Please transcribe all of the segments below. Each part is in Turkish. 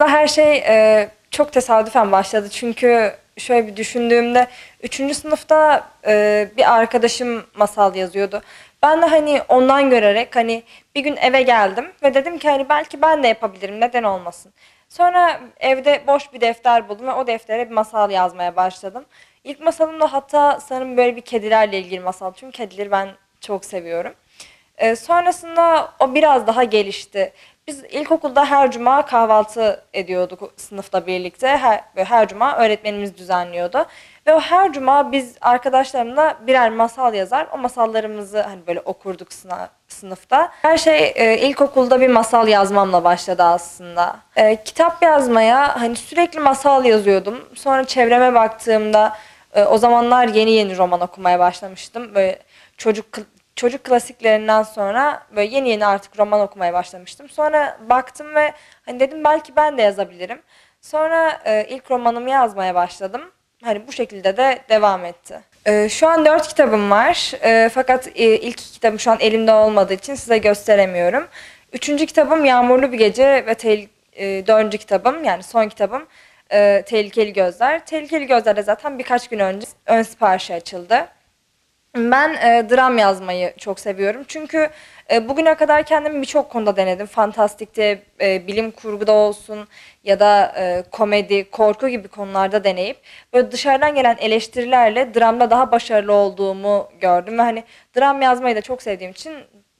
Her şey e, çok tesadüfen başladı çünkü şöyle bir düşündüğümde 3. sınıfta e, bir arkadaşım masal yazıyordu. Ben de hani ondan görerek hani bir gün eve geldim ve dedim ki hani belki ben de yapabilirim neden olmasın. Sonra evde boş bir defter buldum ve o deftere bir masal yazmaya başladım. İlk masalım da hatta sanırım böyle bir kedilerle ilgili masal çünkü kedileri ben çok seviyorum. Ee, sonrasında o biraz daha gelişti. Biz ilkokulda her cuma kahvaltı ediyorduk sınıfla birlikte. Her, her cuma öğretmenimiz düzenliyordu. Ve o her cuma biz arkadaşlarımla birer masal yazar. O masallarımızı hani böyle okurduk sınıfta. Her şey e, ilkokulda bir masal yazmamla başladı aslında. E, kitap yazmaya hani sürekli masal yazıyordum. Sonra çevreme baktığımda e, o zamanlar yeni yeni roman okumaya başlamıştım. Böyle çocuk çocuk klasiklerinden sonra böyle yeni yeni artık roman okumaya başlamıştım. Sonra baktım ve hani dedim belki ben de yazabilirim. Sonra e, ilk romanımı yazmaya başladım. Hani bu şekilde de devam etti. E, şu an dört kitabım var. E, fakat e, ilk kitabım şu an elimde olmadığı için size gösteremiyorum. Üçüncü kitabım Yağmurlu Bir Gece ve tel, e, dördüncü kitabım yani son kitabım e, Tehlikeli Gözler. Tehlikeli Gözler de zaten birkaç gün önce ön siparişi açıldı. Ben e, dram yazmayı çok seviyorum. Çünkü e, bugüne kadar kendimi birçok konuda denedim. Fantastikte, e, bilim kurguda olsun ya da e, komedi, korku gibi konularda deneyip böyle dışarıdan gelen eleştirilerle dramda daha başarılı olduğumu gördüm ve hani dram yazmayı da çok sevdiğim için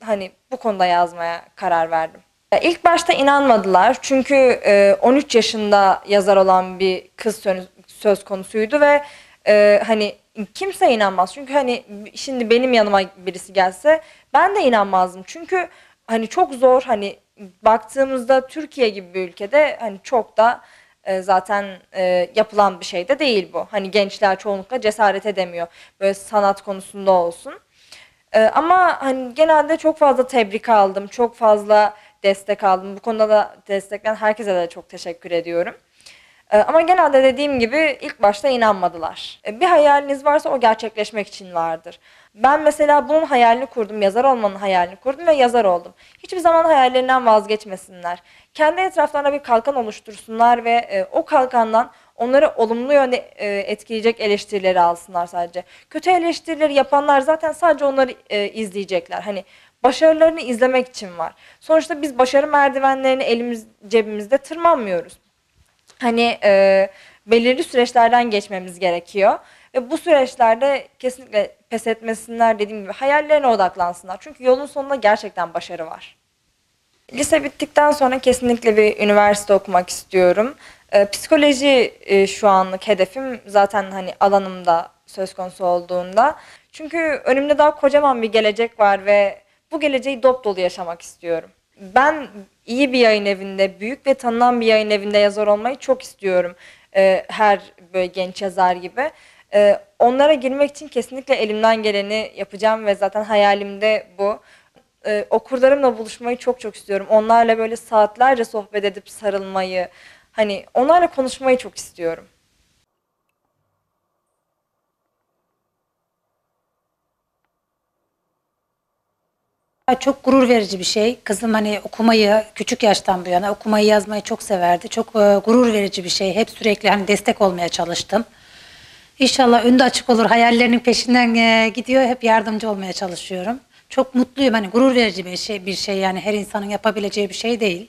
hani bu konuda yazmaya karar verdim. E, İlk başta inanmadılar çünkü e, 13 yaşında yazar olan bir kız söz, söz konusuydu ve e, hani kimse inanmaz. Çünkü hani şimdi benim yanıma birisi gelse ben de inanmazdım. Çünkü hani çok zor hani baktığımızda Türkiye gibi bir ülkede hani çok da e, zaten e, yapılan bir şey de değil bu. Hani gençler çoğunlukla cesaret edemiyor. Böyle sanat konusunda olsun. E, ama hani genelde çok fazla tebrik aldım. Çok fazla destek aldım. Bu konuda da destekleyen herkese de çok teşekkür ediyorum. Ee, ama genelde dediğim gibi ilk başta inanmadılar. Ee, bir hayaliniz varsa o gerçekleşmek için vardır. Ben mesela bunun hayalini kurdum, yazar olmanın hayalini kurdum ve yazar oldum. Hiçbir zaman hayallerinden vazgeçmesinler. Kendi etraflarına bir kalkan oluştursunlar ve e, o kalkandan onları olumlu yönde e, etkileyecek eleştirileri alsınlar sadece. Kötü eleştirileri yapanlar zaten sadece onları e, izleyecekler. Hani başarılarını izlemek için var. Sonuçta biz başarı merdivenlerini elimiz cebimizde tırmanmıyoruz hani e, belirli süreçlerden geçmemiz gerekiyor. Ve bu süreçlerde kesinlikle pes etmesinler dediğim gibi hayallerine odaklansınlar. Çünkü yolun sonunda gerçekten başarı var. Lise bittikten sonra kesinlikle bir üniversite okumak istiyorum. E, psikoloji e, şu anlık hedefim zaten hani alanımda söz konusu olduğunda. Çünkü önümde daha kocaman bir gelecek var ve bu geleceği dop dolu yaşamak istiyorum. Ben iyi bir yayın evinde, büyük ve tanınan bir yayın evinde yazar olmayı çok istiyorum. Ee, her böyle genç yazar gibi. Ee, onlara girmek için kesinlikle elimden geleni yapacağım ve zaten hayalimde bu. Ee, okurlarımla buluşmayı çok çok istiyorum. Onlarla böyle saatlerce sohbet edip sarılmayı, hani onlarla konuşmayı çok istiyorum. Çok gurur verici bir şey. Kızım hani okumayı küçük yaştan bu yana okumayı yazmayı çok severdi. Çok e, gurur verici bir şey. Hep sürekli hani destek olmaya çalıştım. İnşallah önde açık olur. Hayallerinin peşinden e, gidiyor. Hep yardımcı olmaya çalışıyorum. Çok mutluyum. Hani gurur verici bir şey, bir şey yani her insanın yapabileceği bir şey değil.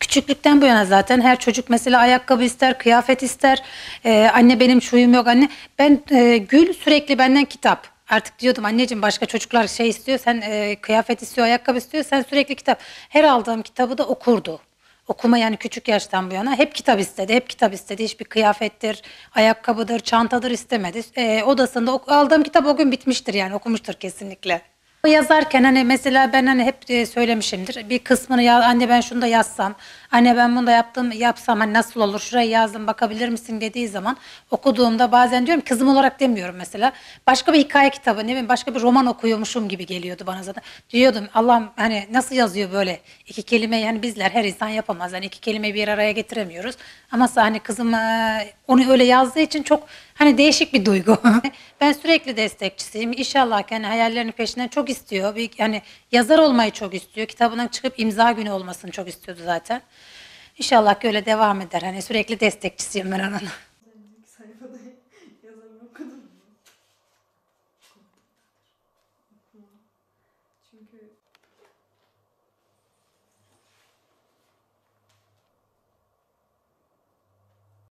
Küçüklükten bu yana zaten her çocuk mesela ayakkabı ister, kıyafet ister. Ee, anne benim şuyum yok anne. Ben e, Gül sürekli benden kitap. Artık diyordum anneciğim başka çocuklar şey istiyor, sen e, kıyafet istiyor, ayakkabı istiyor, sen sürekli kitap. Her aldığım kitabı da okurdu. Okuma yani küçük yaştan bu yana hep kitap istedi, hep kitap istedi. Hiçbir kıyafettir, ayakkabıdır, çantadır istemedi. E, odasında ok- aldığım kitap o gün bitmiştir yani okumuştur kesinlikle. Yazarken hani mesela ben hani hep e, söylemişimdir. Bir kısmını ya anne ben şunu da yazsam, anne ben bunu da yaptım yapsam hani nasıl olur? Şurayı yazdım bakabilir misin dediği zaman okuduğumda bazen diyorum kızım olarak demiyorum mesela. Başka bir hikaye kitabı ne bileyim başka bir roman okuyormuşum gibi geliyordu bana zaten. Diyordum Allah'ım hani nasıl yazıyor böyle iki kelime yani bizler her insan yapamaz. Hani iki kelimeyi bir araya getiremiyoruz. Ama hani kızım onu öyle yazdığı için çok hani değişik bir duygu. ben sürekli destekçisiyim. İnşallah yani hayallerinin peşinden çok istiyor. Bir, yani yazar olmayı çok istiyor. Kitabının çıkıp imza günü olmasını çok istiyordu zaten. İnşallah ki öyle devam eder. Hani sürekli destekçisiyim ben onun.